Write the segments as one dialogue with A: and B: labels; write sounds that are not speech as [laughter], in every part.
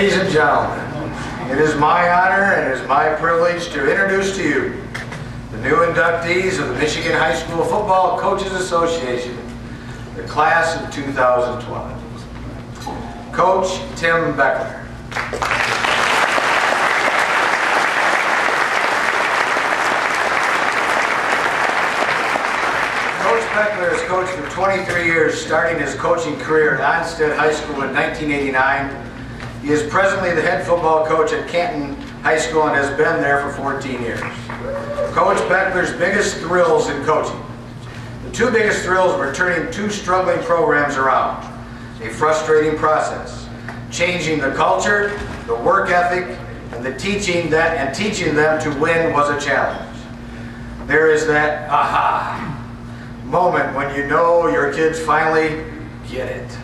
A: Ladies and gentlemen, it is my honor and it is my privilege to introduce to you the new inductees of the Michigan High School Football Coaches Association, the class of 2012. Coach Tim Baechler. Coach Baechler has coached for 23 years, starting his coaching career at Onsted High School in 1989 he is presently the head football coach at Canton High School and has been there for 14 years. Coach Baechler's biggest thrills in coaching. The two biggest thrills were turning two struggling programs around. A frustrating process. Changing the culture, the work ethic, and the teaching that and teaching them to win was a challenge. There is that aha moment when you know your kids finally get it.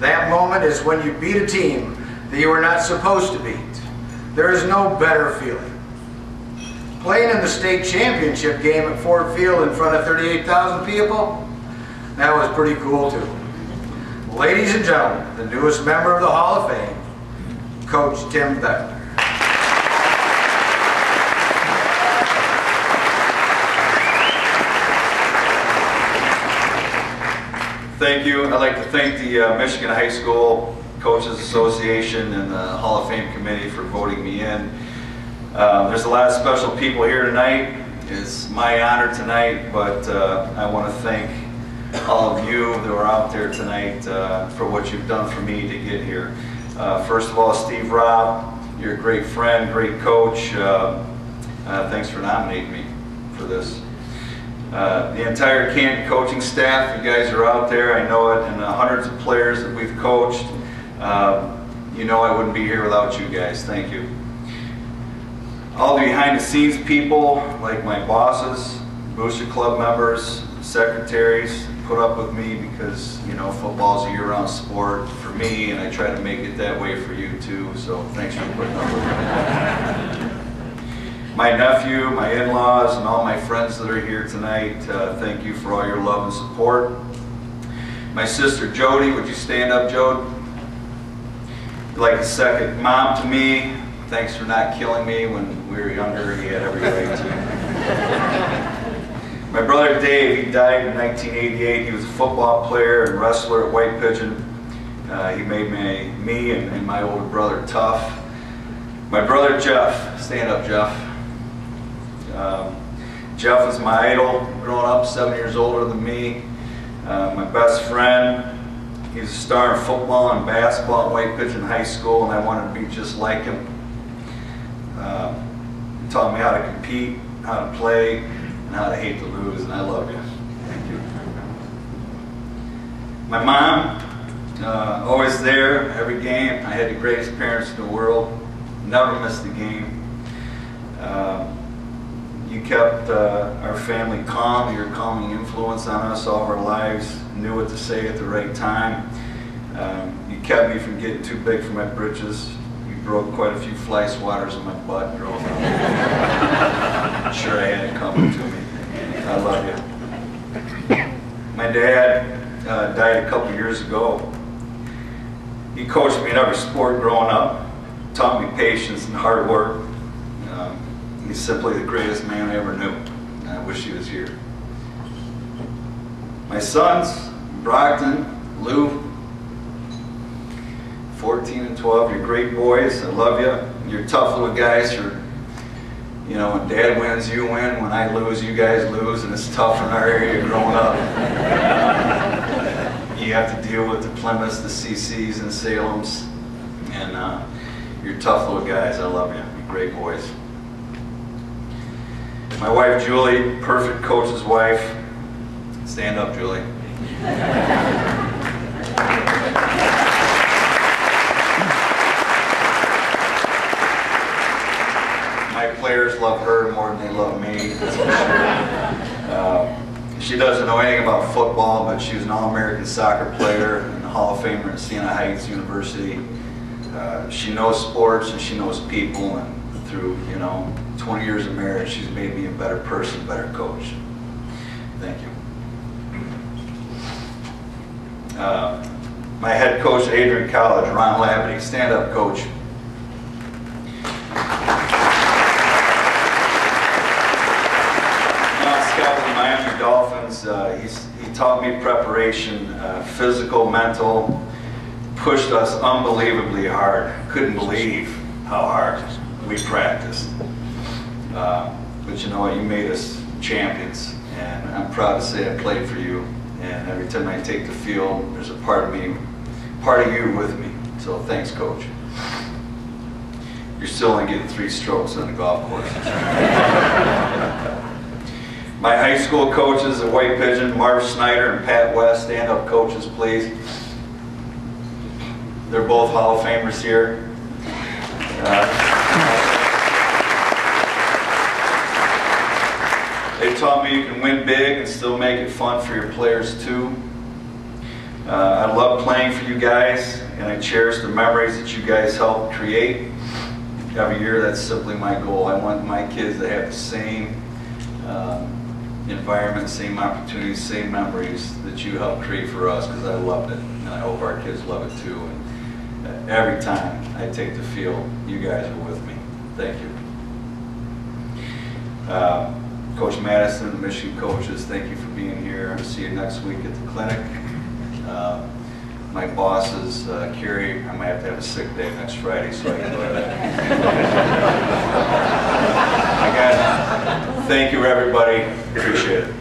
A: That moment is when you beat a team that you were not supposed to beat. There is no better feeling. Playing in the state championship game at Ford Field in front of 38,000 people, that was pretty cool too. Ladies and gentlemen, the newest member of the Hall of Fame, Coach Tim Baechler.
B: Thank you. I'd like to thank the uh, Michigan High School Coaches Association and the Hall of Fame Committee for voting me in. Um, there's a lot of special people here tonight. It's my honor tonight, but uh, I want to thank all of you that are out there tonight uh, for what you've done for me to get here. Uh, first of all, Steve Robb, you're a great friend, great coach. Uh, uh, thanks for nominating me for this. Uh, the entire camp coaching staff, you guys are out there, I know it, and the hundreds of players that we've coached. Uh, you know I wouldn't be here without you guys. Thank you. All the behind the scenes people, like my bosses, Booster Club members, secretaries, put up with me because, you know, football's a year-round sport for me and I try to make it that way for you too. So thanks for putting up with me. My nephew, my in-laws, and all my friends that are here tonight, uh, thank you for all your love and support. My sister Jody, would you stand up, Jode? Like a second mom to me. Thanks for not killing me when we were younger. He had every right to. [laughs] My brother Dave, he died in 1988. He was a football player and wrestler at White Pigeon. Uh, he made me, me and, and, my older brother tough. My brother Jeff, stand up Jeff. Um, Jeff was my idol growing up, seven years older than me. Uh, my best friend, he was a star in football and basketball at White Pigeon High School, and I wanted to be just like him. Uh, he taught me how to compete, how to play, and how to hate to lose, and I love you. Thank you. My mom, uh, always there, every game. I had the greatest parents in the world. Never missed a game. Uh, you kept uh, our family calm. Your calming influence on us all our lives. Knew what to say at the right time. Um, you kept me from getting too big for my britches. You broke quite a few fly swatters in my butt growing [laughs] up. Sure I had it coming to me. I love you. My dad uh, died a couple years ago. He coached me in every sport growing up, taught me patience and hard work. He's simply the greatest man I ever knew. I wish he was here. My sons, Brockton, Lou, 14 and 12, you're great boys. I love you. You're tough little guys. You're, you know, when dad wins, you win. When I lose, you guys lose. And it's tough in our area growing up. [laughs] you have to deal with the Plymouths, the CCs, and Salems. And uh, you're tough little guys. I love you. You're great boys. My wife Julie, perfect coach's wife. Stand up, Julie. My players love her more than they love me, uh, she doesn't know anything about football, but she was an All-American soccer player and a Hall of Famer at Siena Heights University. Uh, she knows sports and she knows people, and through, you know, 20 years of marriage, she's made me a better person, better coach. Thank you. Uh, my head coach Adrian College, Ron Labadie. Stand up, coach. Now, Scout with the Miami Dolphins, uh, he taught me preparation, uh, physical, mental, pushed us unbelievably hard. Couldn't believe how hard we practiced. Uh, but you know what? You made us champions, and I'm proud to say I played for you. And every time I take the field, there's a part of me, part of you with me. So thanks, coach. You're still only getting three strokes on the golf course. [laughs] My high school coaches at White Pigeon, Marv Snyder and Pat West, stand up coaches, please. They're both Hall of Famers here. Uh, They taught me you can win big and still make it fun for your players too. Uh, I love playing for you guys and I cherish the memories that you guys helped create. Every year that's simply my goal. I want my kids to have the same um, environment, same opportunities, same memories that you helped create for us because I loved it and I hope our kids love it too. And uh, every time I take the field, you guys are with me. Thank you. Uh, Coach Madison, the Michigan coaches, thank you for being here. I'll see you next week at the clinic. Uh, My bosses, uh, Carrie, I might have to have a sick day next Friday, so I can go ahead. [laughs] Again, thank you, everybody. Appreciate it.